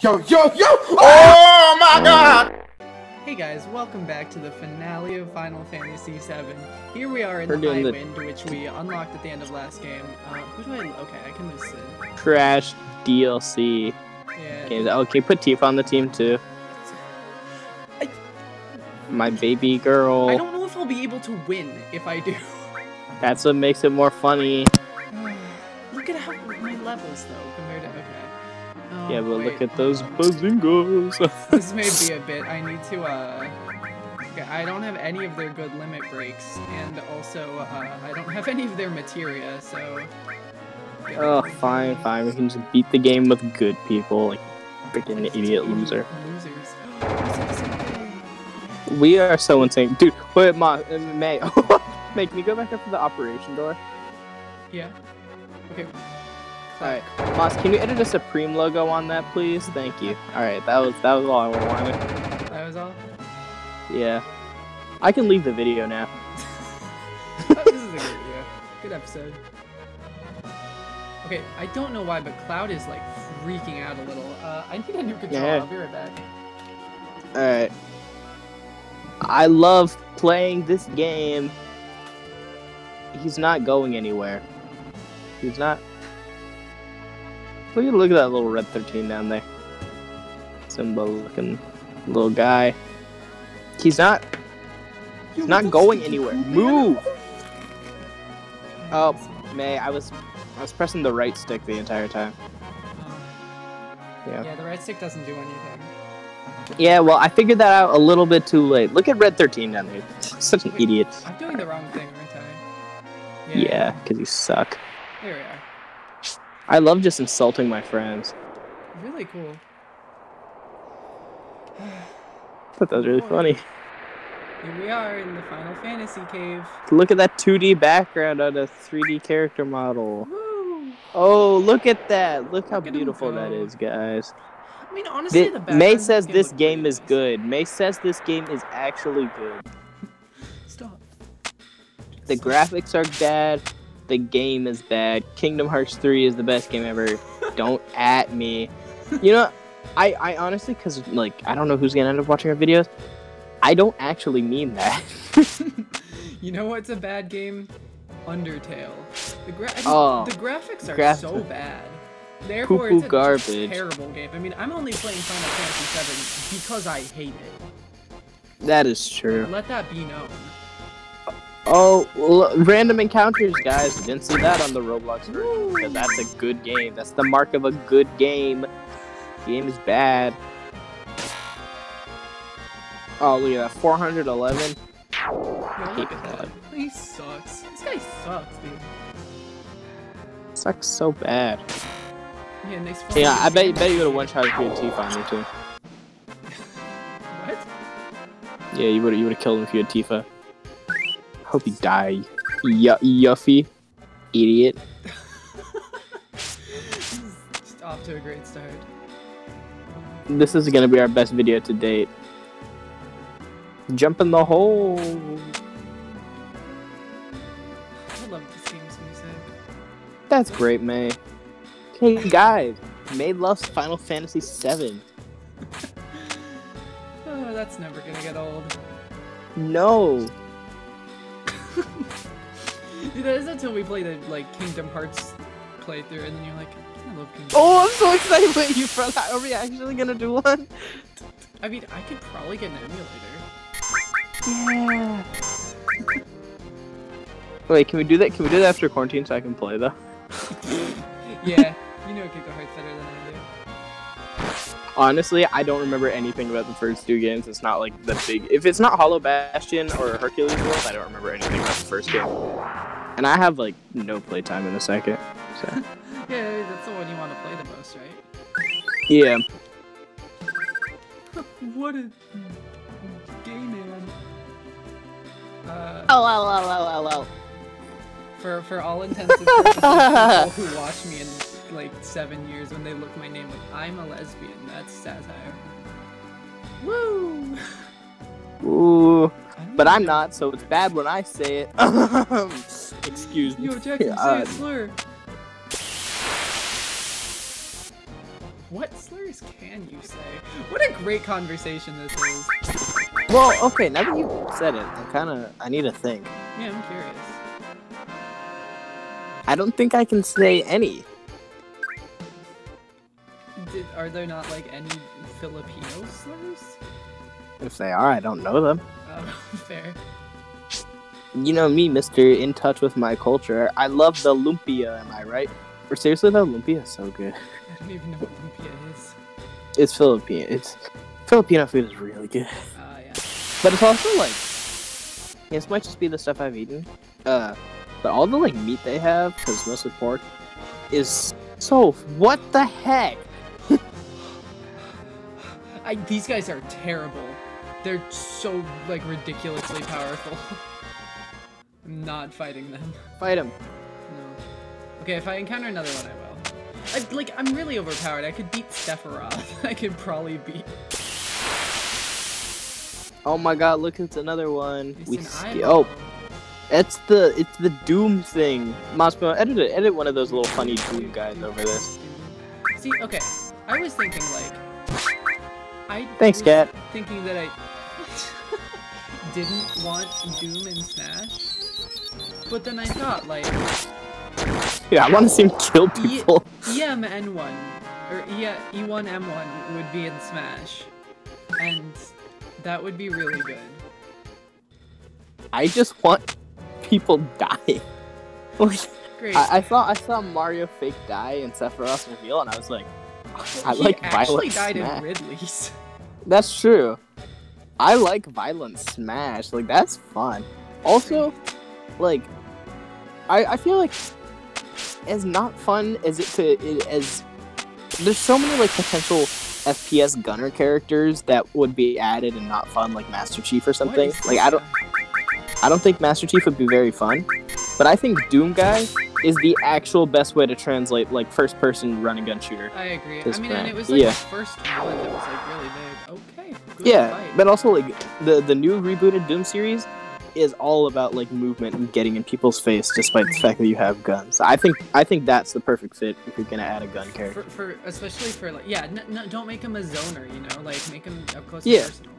Yo, yo, yo! Oh my god! Hey guys, welcome back to the finale of Final Fantasy VII. Here we are in We're the doing High the- Wind, which we unlocked at the end of last game. Uh, who do I... Okay, I can listen. Crash DLC Yeah. games. Okay, put Tifa on the team too. I- My baby girl. I don't know if I'll be able to win if I do. That's what makes it more funny. look at how my levels though Yeah, but wait, look at those bazingos. This may be a bit. I need to, uh... Okay, I don't have any of their good limit breaks, and also, uh, I don't have any of their materia, so... Yeah. oh, fine, fine. We can just beat the game with good people, like freaking idiot loser. Losers. This is insane. We are so insane, dude. Wait, Ma, uh, May, May, can you go back up to the operation door? Yeah. Okay. Alright, Moss, can you edit a Supreme logo on that, please? Thank you. Alright, that was that was all I wanted. That was all. Yeah. I can leave the video now. Oh, this is a good video. Good episode. Okay, I don't know why, but Cloud is like freaking out a little. Uh, I need a new controller. Yeah. I'll be right back. Alright. I love playing this game. He's not going anywhere. He's not. Look at look at that little red 13 down there. Simba looking little guy. He's not he's not going anywhere. Move! Oh, May, I was I was pressing the right stick the entire time. Yeah. yeah, the right stick doesn't do anything. Yeah, well, I figured that out a little bit too late. Look at red 13 down there. Such an Wait, idiot. I'm doing the wrong thing, aren't I? Yeah, because you suck. There we are. I love just insulting my friends. Really cool. I thought that was really funny. Here we are in the Final Fantasy cave. Look at that 2D background on a 3D character model. Woo! Oh, look at that. Look how Look beautiful that is, guys. I mean, honestly, Thi- the May says this game is nice. good. May says this game is actually good. Stop. The Stop. graphics are bad. The game is bad. Kingdom Hearts 3 is the best game ever. Don't at me. You know, I, I honestly, because, like, I don't know who's going to end up watching our videos. I don't actually mean that. you know what's a bad game? Undertale. The, gra- Oh, the graphics are graph- so bad. Therefore, it's a garbage. terrible game. I mean, I'm only playing Final Fantasy VII because I hate it. that is true. Let that be known. Oh, random encounters, guys. You didn't see that on the Roblox version because that's a good game. That's the mark of a good game. Game is bad. Oh, look at that, 411. Yo, look hate that. He sucks. This guy sucks, dude. Sucks so bad. Yeah, follow. Yeah, I bet, bet you would have one shot if you had Tifa on you too. What? Yeah, you would you would have killed him if you had Tifa. Hope you die, y- Yuffie, idiot. This is just off to a great start. This is gonna be our best video to date. Jump in the hole. I love this game's music. That's great, May. Hey guys, May loves Final Fantasy VII. Oh, that's never gonna get old. No. Dude, that is until we play the like Kingdom Hearts playthrough, and then you're like, I love Kingdom. Oh, I'm so excited for you for that. Are we actually gonna do one? I mean, I could probably get an emulator. Yeah. Wait, can we do that? Can we do that after quarantine so I can play though? yeah, Honestly, I don't remember anything about the first two games. It's not like the big. If it's not Hollow Bastion or Hercules World, I don't remember anything about the first game. And I have like no playtime in the second. So Yeah, that's the one you want to play the most, right? yeah. what a gay man. Uh, Oh, oh, oh, oh, oh, for for all intents and purposes, people who watch me in like seven years when they look my name like I'm a lesbian. That's satire. Woo! oh. Ooh. But I'm not, so it's bad when I say it. Excuse me. Yo, Jackson, say a slur. What slurs can you say? What a great conversation this is. Well, okay, now that you said it, I kind of I need to think. Yeah, I'm curious. I don't think I can say any. Did, are there not like any Filipino slurs? If they are, I don't know them. Oh, fair. You know me, Mister, in touch with my culture. I love the lumpia. Am I right? Or seriously, the lumpia is so good. I don't even know what lumpia is. It's Filipino. It's Filipino food is really good, Ah, yeah. but it's also like this might just be the stuff I've eaten. Uh, but all the like meat they have, because it's mostly pork, is so. What the heck? I, these guys are terrible. They're so like ridiculously powerful. I'm not fighting them. Fight him. No. Okay, if I encounter another one, I will. I, like, I'm really overpowered. I could beat Sephiroth. I could probably beat. Oh my god, look, it's another one. It's We an oh, it's the it's the Doom thing. Mosmo, edit it, edit one of those little funny Doom guys over this. See, okay. I was thinking like. I Thanks, Cat. Thinking that I didn't want Doom and Smash, but then I thought like Yeah, I want to see him kill people. EMN1 or E E1M1 would be in Smash, and that would be really good. I just want people dying. Great. I, I saw I saw Mario fake die in Sephiroth's reveal, and I was like, I he like actually violent died smash. in Ridley's. That's true. I like violent smash. Like that's fun. Also, like, I I feel like as not fun as it could as there's so many like potential FPS gunner characters that would be added and not fun, like Master Chief or something. Like I don't? I don't think Master Chief would be very fun, but I think Doom Guy is the actual best way to translate like first person run and gun shooter. I agree. I mean, and it was like Yeah. the first one that was like really big. Okay. Good Yeah, fight. but also like the the new rebooted Doom series is all about like movement and getting in people's face, despite the fact that you have guns. I think I think that's the perfect fit if you're gonna add a gun character. for, for especially for like yeah, n- n- don't make him a zoner. You know, like make him up close Yeah. and personal.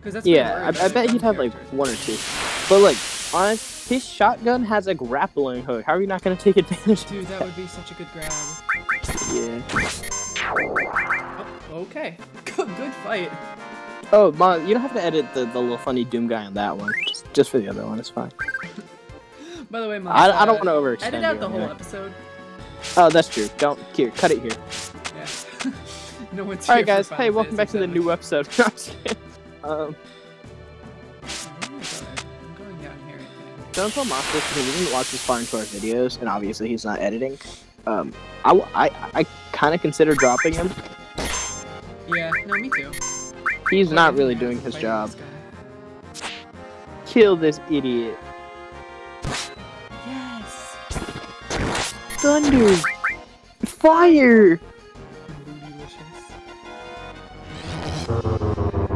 Because that's Yeah, I, I bet he'd have like one or two, but like honest, his shotgun has a grappling hook. How are you not gonna take advantage? of Dude, that would be such a good grab. Yeah. Oh, okay. Good, good fight. Oh, Ma, you don't have to edit the, the little funny Doom guy on that one. Just, just for the other one, it's fine. By the way, Mom, I, I don't uh, want to overextend. edit out the whole anyway. episode. Oh, that's true. Don't here. Cut it here. Yeah. no one's All here right, guys. Hey, welcome back to the new episode. I'm kidding. um, don't tell Moss this because he didn't watch his far into our videos, and obviously he's not editing. Um, I, I, I kind of consider dropping him. Yeah, no, me too. He's not really doing his job. Kill this idiot. Yes. Thunder. Fire.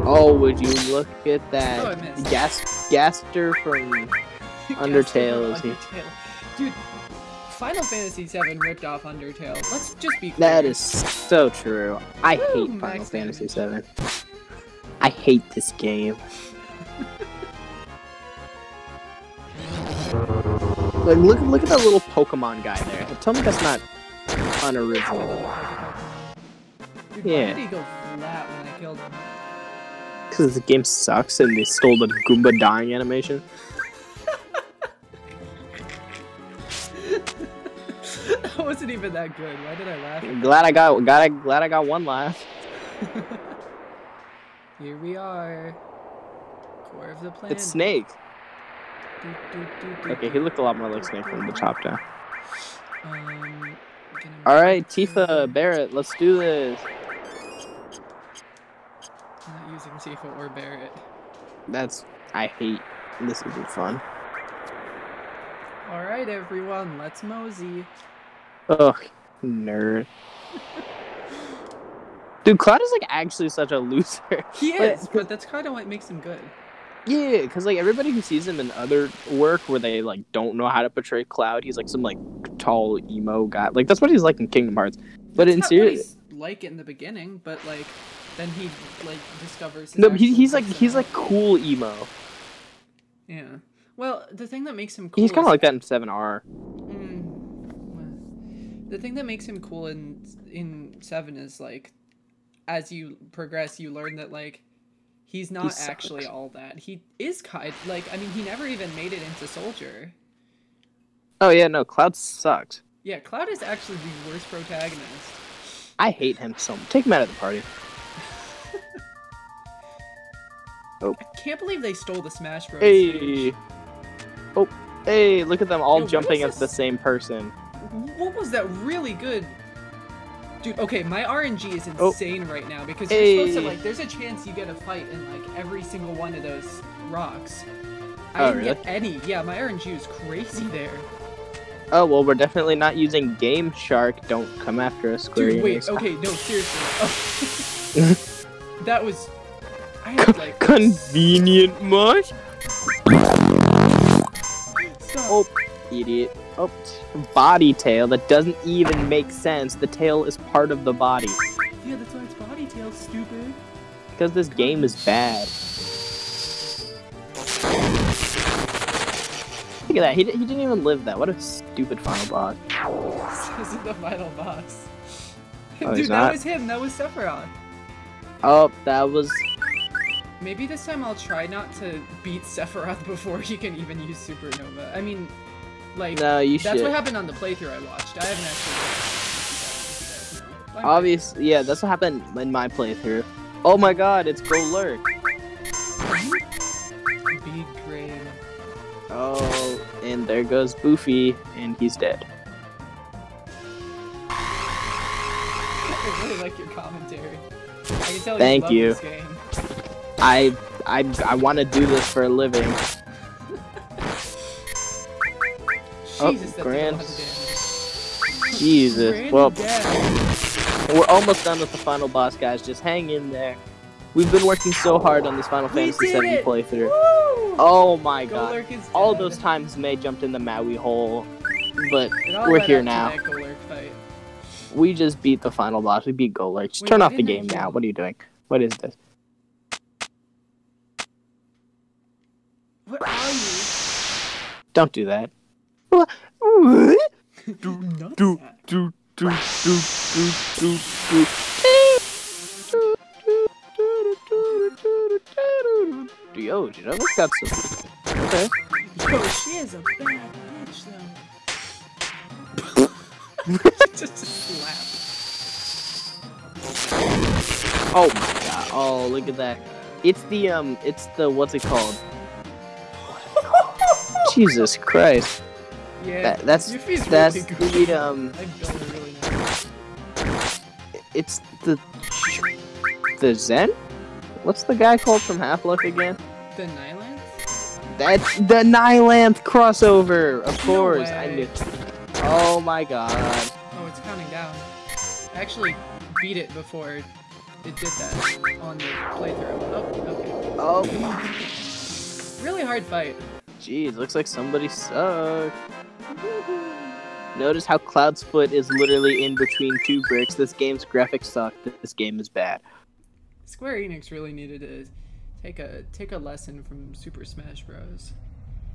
Oh, would you look at Oh, that? missed. Gas, Gaster from Undertale, is he? Undertale. Dude, Final Fantasy VII ripped off Undertale. Let's just be clear. That is so true. I Woo, hate Final Fantasy. VII. I hate this game. like, look, look at that little Pokemon guy there. Tell me that's not unoriginal. Dude, Yeah. why did he go flat when I killed him? Because the game sucks and they stole the Goomba dying animation. That wasn't even that good. Why did I laugh? Glad I got, got, glad I got one laugh. Here we are. Core of the planet. It's Snake. Do, do, do, Okay, he looked a lot more like Snake from the top down. Um, All right, Tifa, Barret, let's do this. I'm not using Tifa or Barret. That's I hate. This be fun. All right, everyone, let's mosey. Ugh, nerd. Dude, Cloud is like actually such a loser. He But- is, but that's kind of what makes him good. yeah, because like everybody who sees him in other work where they like don't know how to portray Cloud, he's like some like tall emo guy. Like that's what he's like in Kingdom Hearts. But That's in not what serious, like in the beginning, but like then he like discovers. his No, he, he's like he's like cool emo. yeah. Well, the thing that makes him cool. He's kind of like that in Seven R. Mm, well, the thing that makes him cool in in seven is like, as you progress, you learn that like, he's not actually all that. He is kind like I mean he never even made it into soldier. Oh yeah, no, Cloud sucked. Yeah, Cloud is actually the worst protagonist. I hate him so much. Take him out of the party. oh I can't believe they stole the Smash Bros. Hey. stage. Oh, hey, look at them all Yo, jumping at the same person. What was that really good? Dude, okay, my RNG is Oh. insane right now because you're supposed to like. There's a chance you get a fight in like every single one of those rocks. I Oh, didn't get any. Yeah, my RNG is crazy there. Oh well, we're definitely not using Game Shark. Don't come after us, Square Dude, wait. Okay, no, seriously. Oh. that was. I had like. Convenient much. Stop. Oh, idiot. Oh, body tail. That doesn't even make sense. The tail is part of the body. Yeah, that's why it's body tail, stupid. Because this game is bad. Look at that. He, he didn't even live that. What a stupid final boss. this isn't the final boss. Oh, Dude, that was him. That was Sephiroth. Oh, that was. Maybe this time I'll try not to beat Sephiroth before he can even use Supernova. I mean, like, No, you that's should. what happened on the playthrough I watched. I haven't actually. No. I'm- Obviously, yeah, that's what happened in my playthrough. Oh my god, it's Golurk. Big. Oh, and there goes Boofy, and he's dead. I really like your commentary. I can tell Thank you. you. Love This game. I I I want to do this for a living. Oh, Jesus, that's Grand- a lot of damage. Jesus. Grand Well, we're almost done with the final boss, guys. Just hang in there. We've been working so hard on this Final We Fantasy VII it! playthrough. Woo! Oh my god. All those times May jumped in the Maui hole, but we're here now. that Golurk fight. we just beat the final boss. We beat Golurk. Just Wait, turn off the game now. What are you doing? What is this? Where are you? Don't do that. Nutsack. do do do do do do. Yo, Jenova's got some. Okay. Yo, she is a bad bitch, though. Just a slap. Oh my god. Oh, look at that. It's the um. It's the what's it called? Jesus Christ. Yeah, That, that's that's really good. the um. I built her really. It's the the Xen. What's the guy called from Half Life again? The Nylance? That's the Nihilanth crossover. Of No course, I knew. Oh my god. Oh, it's counting down. I actually beat it before it did that on the playthrough. Oh, okay. Oh, Really hard fight. jeez, looks like somebody sucked. Notice how Cloud's foot is literally in between two bricks. This game's graphics suck. This game is bad. Square Enix really needed to take a take a lesson from Super Smash Bros.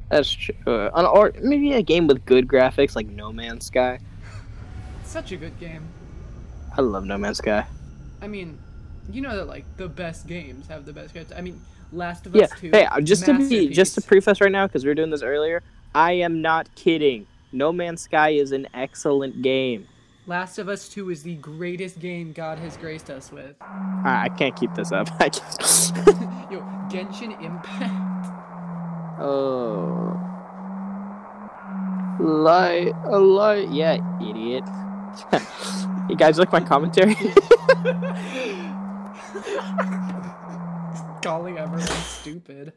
That's true. Uh, or maybe a game with good graphics like No Man's Sky. Such a good game. I love No Man's Sky. I mean, you know that like the best games have the best graphics. I mean, Last of Yeah. Us 2. Hey, uh, just to be just to preface right now, because we were doing this earlier, I am not kidding. No Man's Sky is an excellent game. Last of Us 2 is the greatest game God has graced us with. I, I can't keep this up. I can't. Yo, Genshin Impact. oh. Light, a light. Yeah, idiot. you guys like my commentary? Calling everyone stupid.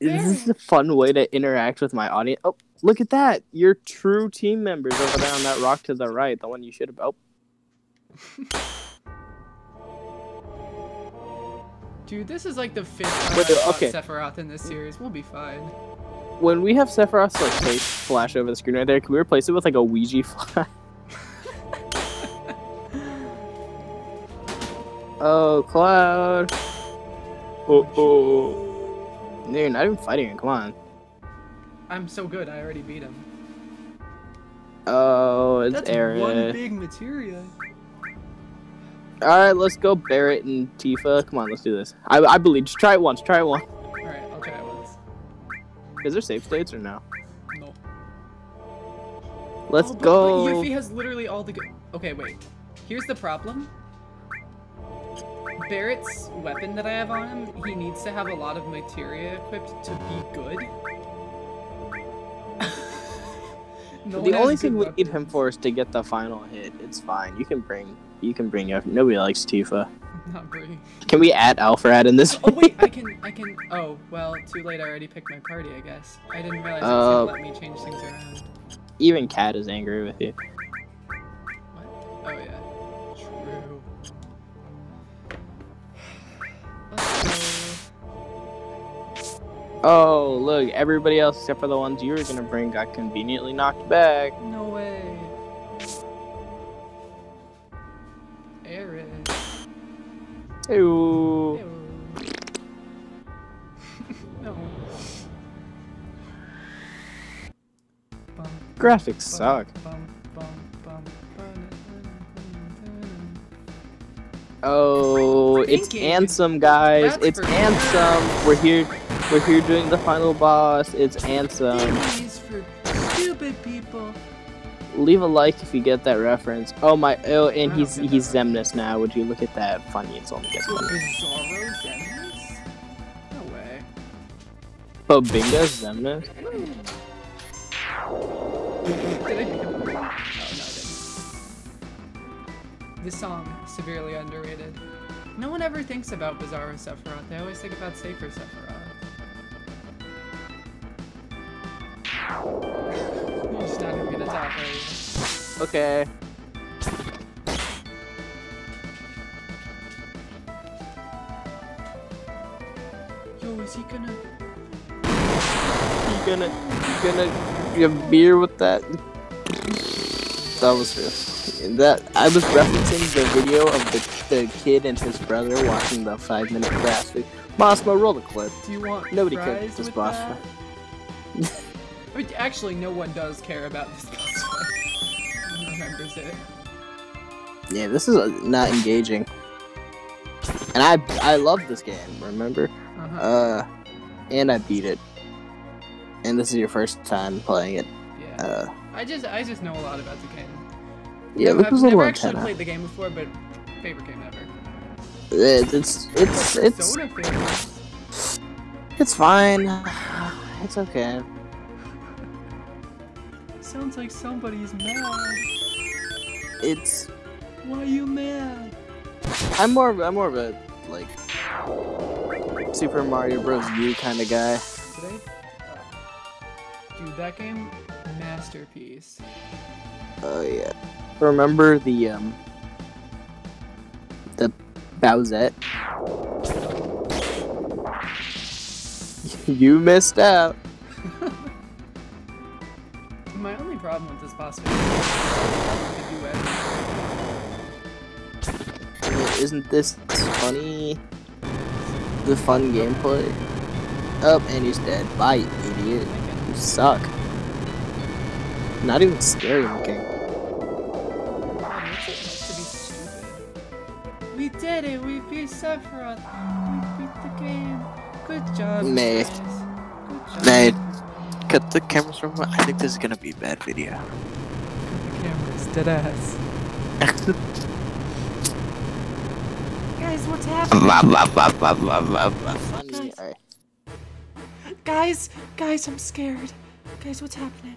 This is a fun way to interact with my audience. Oh, look at that! Your true team members over there on that rock to the right, the one you should have. Oh, Dude, this is like the fifth time Wait, I've okay. Sephiroth in this series. We'll be fine. when we have Sephiroth's like face flash over the screen right there, can we replace it with like a Ouija flash? Oh, Cloud. Oh, oh. oh. Dude, not even fighting him. Come on. I'm so good. I already beat him. Oh, it's That's one big materia. Alright, let's go Barret and Tifa. Come on, let's do this. I, I believe. Just try it once. Try it once. All right, I'll try it once. Is there safe states or no? No. Let's Oh, go. But Yuffie has literally all the good. Okay, wait. Here's the problem. Barret's weapon that I have on him, he needs to have a lot of materia equipped to be good. No the only thing we need him for is to get the final hit. It's fine. You can bring. You can bring. Up. Nobody likes Tifa. Not Bree. Can we add Alfred in this? Oh wait, I can, I can. Oh well, too late. I already picked my party. I guess I didn't realize it was Uh, gonna let me change things around. Even Cat is angry with you. What? Oh yeah. Oh, look! Everybody else except for the ones you were gonna bring got conveniently knocked back. No way. Eric. Ew. Ew. no. Graphics suck. bum, bum, bum, bum, Oh, it's. Ansem, guys. That's it's Ansem. We're here. We're here doing the final boss. It's Ansem. For stupid people. Leave a like if you get that reference. Oh my! Oh, and he's he's Xemnas now. Would you look at that? Funny. It's only gets funny. Bizarro Zenus? No way. Oh, Bingo Xemnas. Did I? No, no, I didn't. This song, severely underrated. No one ever thinks about Bizarro Sephiroth. They always think about Safer Sephiroth. Okay. Yo, is he gonna... You gonna you gonna get beer with that? That was real. That I was referencing the video of the, the kid and his brother watching the five minute graphic. Mosmo, roll the clip. Do you want Nobody cares this boss? I mean, actually, no one does care about this boss fight. No one remembers it. Yeah, this is uh, not engaging. And I I love this game. Remember? Uh-huh. Uh, and I beat it. And this is your first time playing it. yeah. Uh, I just, I just know a lot about the game. yeah, Never- this was I've never actually antenna. played the game before, but favorite game ever. It, it's it's it's Persona it's fine. It's okay. Sounds like somebody's mad. It's Why are you mad? I'm more of, I'm more of a like Super Mario Bros. U kind of guy. Today? Dude, that game, masterpiece. Oh yeah. Remember the um the Bowsette? you missed out. My only problem with this boss fight Isn't this funny? The fun gameplay. Oh, and he's dead. Bye, idiot. You suck. Not even scary looking. What makes it like to be stupid? We did it! We beat Sephiroth! We beat the game! Good job, guys. Good job. Cut the cameras from. I think this is gonna be a bad video. The camera's dead ass. Guys, what's happening? Blah, blah, blah, blah, blah, blah, blah. Funny. Guys. Guys, guys, I'm scared. Guys, what's happening?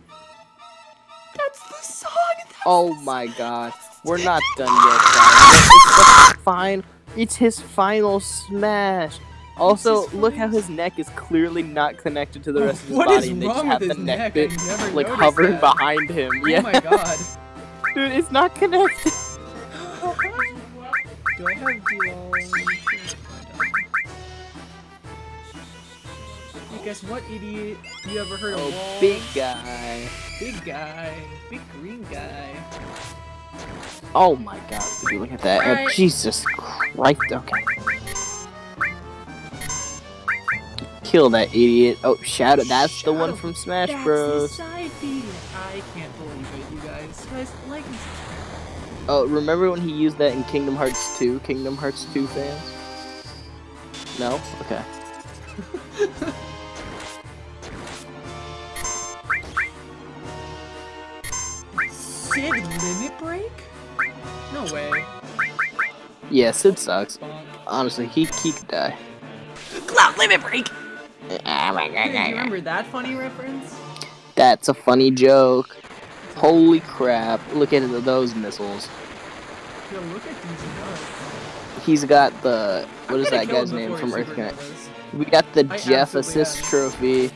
That's the song! That's Oh my god. We're not done yet, guys. It's the fine. It's his final smash. Also, look how his neck is clearly not connected to the rest of his What body. is and they just wrong have with the his neck neck? bit I never like hovering that. behind him. Yeah. Oh my god. Dude, it's not connected. Do I have D-Long? Hey, guess what, idiot? You ever heard of Oh, walls? big guy. Big guy. Big green guy. Oh my god, would you look at that? Oh, Jesus Christ, okay. Kill that idiot. Oh, Shadow, that's the one from Smash That's Bros. the side B. I can't believe it, you guys. Guys, like and subscribe. Oh, remember when he used that in Kingdom Hearts 2? Kingdom Hearts 2 fans? No? Okay. Cid Limit Break? No way. Yeah, Cid sucks. Honestly, he, he could die. Cloud Limit Break! Ah, hey, do you remember that funny reference? That's a funny joke. Holy crap. Look at those missiles. Yo, look at these nuts. He's got the. What I'm is that guy's name from Earth Connect? We got the I Jeff Assist have. Trophy.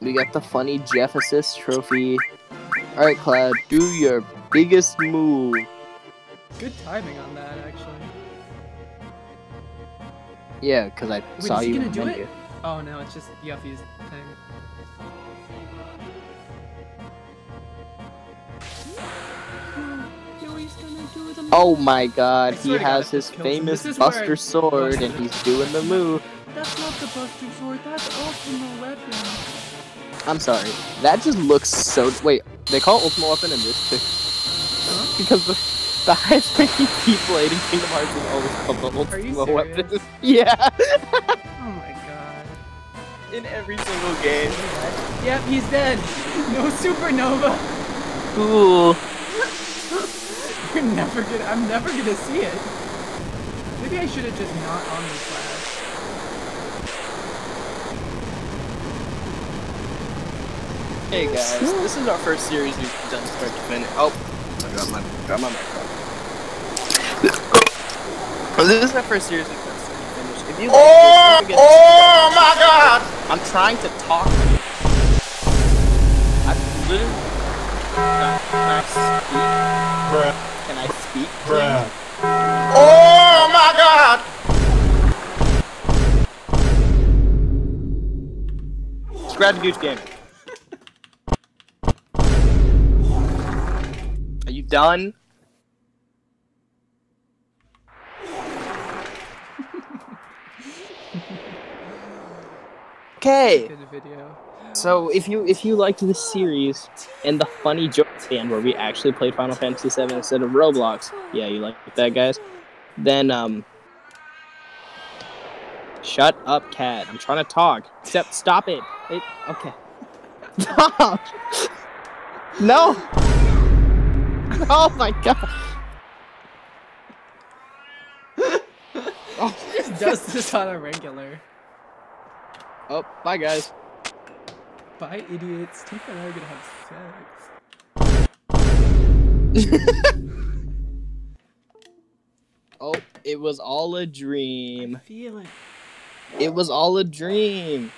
We got the funny Jeff Assist Trophy. Alright, Cloud, do your biggest move. Good timing on that, actually. Yeah, because I Wait, saw is he you gonna do it? Oh no, it's just Yuffie's thing. Oh my god, he swear to God, has his this kills him- famous this is where I- Buster Sword and he's doing the move. That's not the Buster Sword, that's Ultimate Weapon. I'm sorry. That just looks so. Wait, they call it Ultimate Weapon in this too. Huh? Because the, the highest ranking people in Kingdom Hearts is always called the Are you Ultimate Weapon. yeah. Oh my god. In every single game. Yep, he's dead. No supernova. Cool. You're never gonna. I'm never gonna see it. Maybe I should have just not on the class. Hey guys, this is our first series we've done start to finish. Oh, I got my got my microphone. Oh, this is our first series we've done start to finish. If you like Oh, this, don't forget to oh, oh my God! I'm trying to talk. Scratch Gooch Gaming. Are you done? Okay. So if you if you liked this series and the funny joke stand where we actually played Final Fantasy VII instead of Roblox, yeah, you like that, guys. Then um, shut up, cat. I'm trying to talk. Except stop it. It okay. Stop. no. Oh my god. oh, He just does this on a regular. oh, bye guys. Bye, idiots. Tifa and I are gonna have sex. Oh, it was all a dream. Feel it. It was all a dream.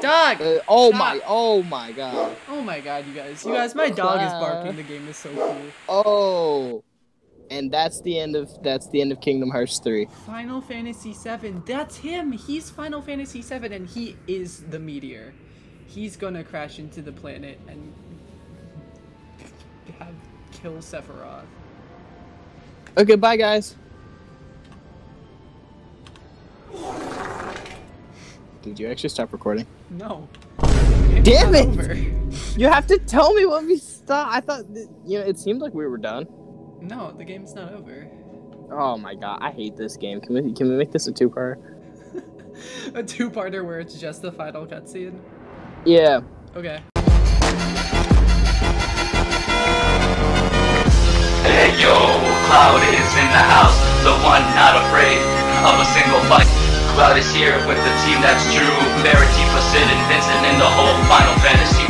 Dog! Uh, oh Stop. my, oh my god. Oh my god, you guys. You guys, my dog is barking. The game is so cool. Oh. And that's the end of that's the end of Kingdom Hearts 3. Final Fantasy seven. That's him. He's Final Fantasy seven, and he is the meteor. He's gonna crash into the planet and have kill Sephiroth. Okay, bye guys. Did you actually stop recording? No. Damn it! over. You have to tell me when we stop. I thought th- you know, it seemed like we were done. No, the game's not over. Oh my god, I hate this game. Can we can we make this a two-part? A two-parter where it's just the final cutscene. Yeah. Okay. Hey yo, Cloud is in the house, the one not afraid of a single fight. Cloud is here with the team that's true. Verity, Cid, and Vincent in the whole Final Fantasy